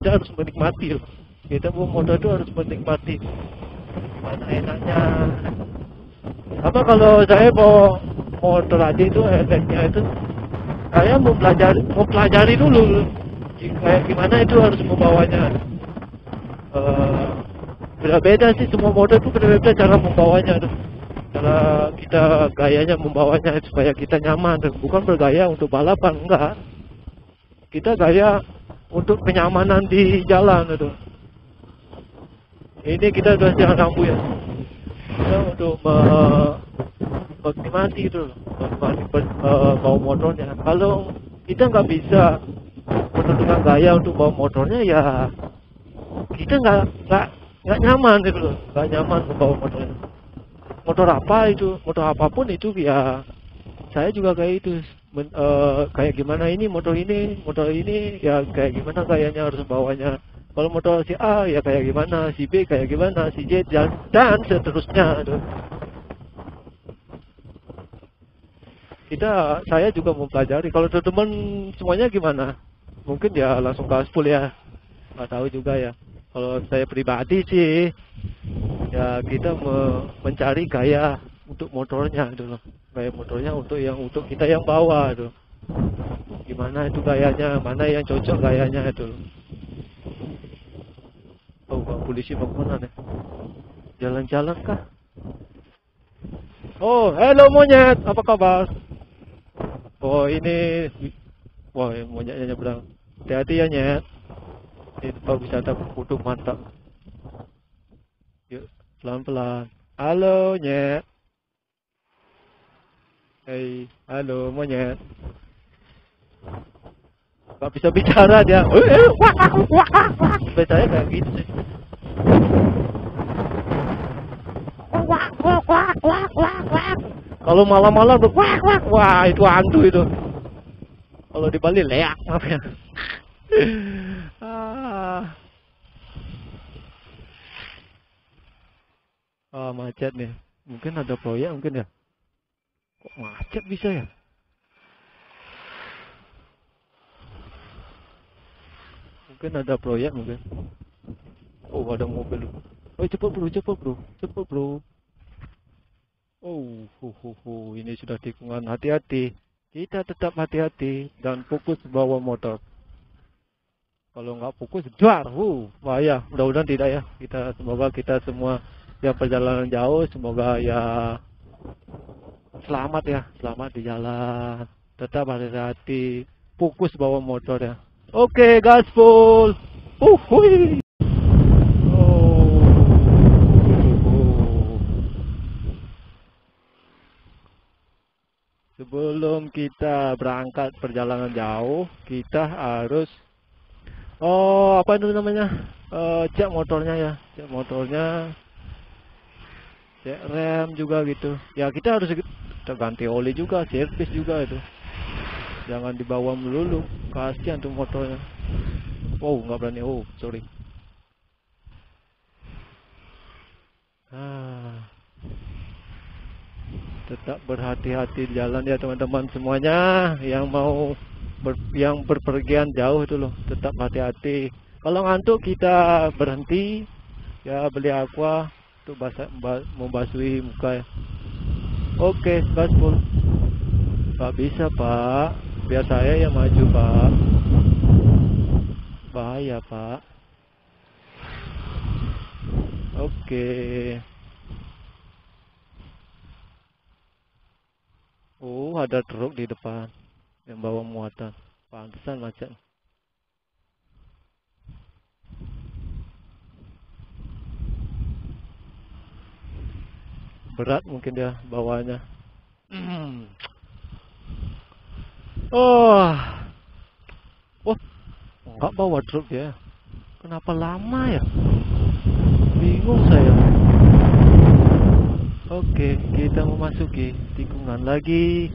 kita harus menikmati loh. kita bawa motor itu harus menikmati. Mana enaknya? Apa kalau saya bawa motor aja itu efeknya itu? Saya mau belajar mau pelajari dulu kayak gimana itu harus membawanya? Uh, beda-beda sih. Semua motor itu beda-beda cara membawanya tuh cara kita gayanya membawanya supaya kita nyaman bukan bergaya untuk balapan enggak. Kita gaya untuk kenyamanan di jalan itu. Ini kita sudah jalan lampu ya. Kita untuk me menikmati itu menikmati uh, bawa motornya kalau kita nggak bisa menentukan gaya untuk bawa motornya ya kita nggak nggak nggak nyaman gitu loh. Nggak nyaman membawa motornya motor apa itu motor apa pun itu ya saya juga kayak itu Men, uh, kayak gimana ini motor ini motor ini ya kayak gimana kayaknya harus bawanya. Kalau motor si A ya kayak gimana si B kayak gimana si J dan dan seterusnya aduh. kita saya juga mau pelajari kalau teman-teman semuanya gimana? Mungkin ya langsung gaspol ya. Nggak tahu juga ya. Kalau saya pribadi sih ya kita me mencari gaya untuk motornya loh gaya motornya untuk yang untuk kita yang bawa itu. Gimana itu gayanya mana yang cocok gayanya itu. Oh pak polisi mau ke mana nih? Jalan-jalan kah? Oh hello monyet. Apa kabar? Oh ini wah monyetnya nyebrang. Hati-hati ya nyet. Ini tempat wisata kudu mantap. Yuk pelan-pelan. Halo nyet Hei, halo monyet Gak bisa bicara dia Biasanya kayak gitu sih Kalau malam-malam wah wah wah itu hantu itu. Kalau di Bali leak maaf ya. ah. ah macet nih. Mungkin ada proyek mungkin ya. Kok macet bisa ya? Mungkin ada proyek mungkin. Oh ada mobil. Oh cepet bro, cepet bro, cepet bro. Oh, hu, hu, hu. ini sudah tikungan. Hati-hati. Kita tetap hati-hati dan fokus bawa motor. Kalau nggak fokus, dar, hu, bahaya. Mudah-mudahan tidak ya. Kita semoga kita semua yang perjalanan jauh, semoga ya selamat ya, selamat di jalan. Tetap hati-hati, fokus bawa motor ya. Oke, okay, gaspol. Uh, hui. sebelum kita berangkat perjalanan jauh kita harus oh apa itu namanya uh, cek motornya ya cek motornya cek rem juga gitu ya kita harus ganti oli juga servis juga itu. Jangan dibawa melulu. Kasihan tuh motornya. Oh nggak berani. Oh sorry. Ah. Tetap berhati-hati jalan ya teman-teman semuanya. Yang mau ber, yang berpergian jauh itu loh tetap hati-hati. Kalau ngantuk kita berhenti. Ya beli aqua untuk basah, muka ya oke gaspol pak bisa pak. Biar saya yang maju pak. Bahaya pak. Oke. Oh, ada truk di depan yang bawa muatan. Pantesan macet. Berat mungkin dia bawanya. Oh. Oh, enggak bawa truk ya. Kenapa lama ya? Bingung saya. Oke, kita memasuki tikungan lagi.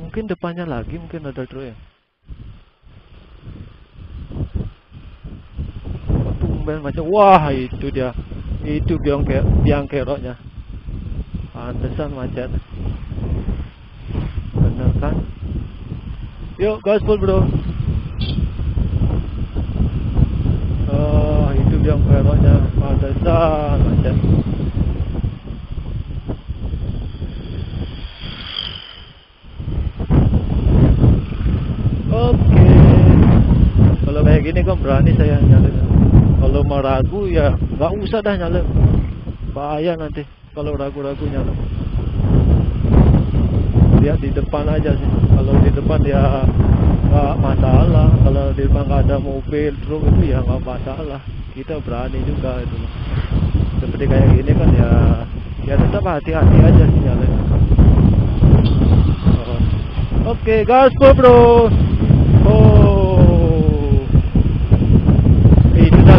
Mungkin depannya lagi, mungkin ada truk ya. Tumben macam, wah itu dia, itu biang biang keroknya pantesan macet. Bener kan? Yuk gaspol bro. Oh itu biang keroknya pantesan macet. Oke, okay. kalau kayak gini kok berani saya ya mau ragu ya nggak usah dah nyalin Bahaya nanti Kalau ragu-ragu nyalin Lihat di depan aja sih. Kalau di depan ya nggak masalah. Kalau di depan nggak ada mobil truk itu ya nggak masalah. Kita berani juga itu. Seperti kayak gini kan ya Ya tetap hati-hati aja sih nyalin Oke, okay, gaspol bro.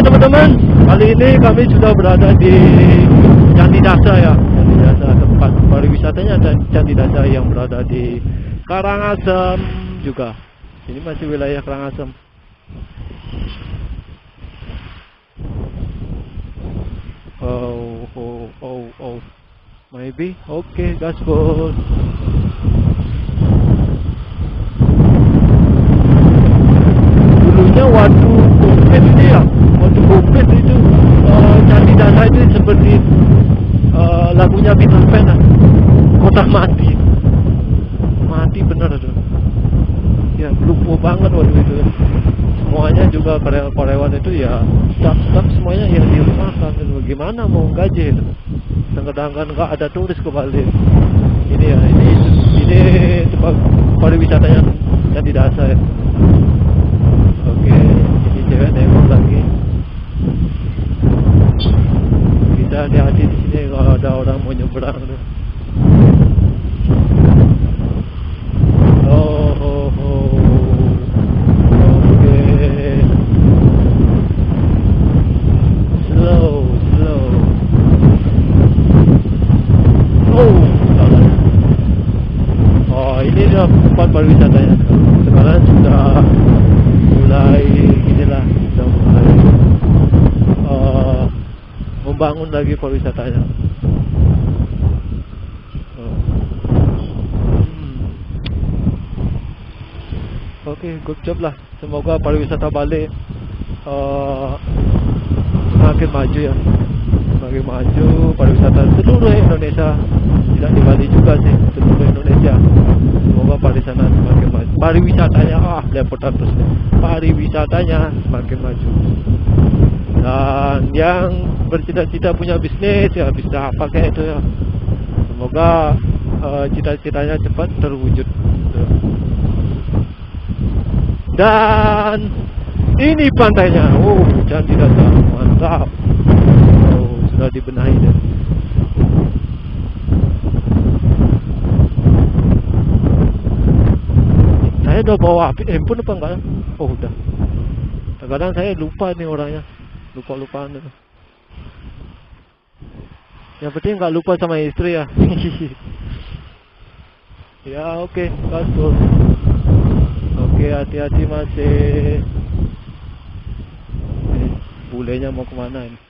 Teman-teman. Kali ini kami sudah berada di Candi Dasa ya. Candi Dasa tempat pariwisatanya dan Candi Dasa yang berada di Karangasem juga. Ini masih wilayah Karangasem. Oh, oh, oh, oh. Maybe, oke okay, gaspol waktu COVID ini ya waktu COVID itu uh, Candi Dasa seperti uh, lagunya Peter Pan lah. Kota mati. Mati bener tuh. Ya lupa banget waktu itu. Semuanya juga karyawan itu ya staff-staff semuanya ya dirumahkan itu gimana mau gaji itu? Sedangkan nggak ada turis ke Bali ini ya ini ini tempat pariwisatanya Candi Dasa ya Oke, ini cewek nengok lagi. Kita hati-hati di sini kalau ada orang mau nyebrang tuh. Sudah mulai inilah sudah mulai. Uh, membangun lagi pariwisatanya. Oh. Hmm. Oke, okay, good job lah. Semoga pariwisata Bali uh, semakin maju ya, semakin maju pariwisata seluruh Indonesia, tidak di Bali juga sih, seluruh Indonesia. Semoga pariwisata semakin maju. Pariwisatanya ah lepotan terus. Pariwisatanya semakin maju. Dan yang bercita-cita punya bisnis ya bisa pakai itu ya. Semoga uh, cita-citanya cepat terwujud. Dan ini pantainya. Oh, cantik dasar. Mantap. Oh, sudah dibenahi deh. saya udah bawa api handphone apa enggak oh udah kadang saya lupa nih orangnya lupa lupaan itu yang penting nggak lupa sama istri ya. Ya oke okay, oke okay, hati-hati masih bulenya mau ke mana ini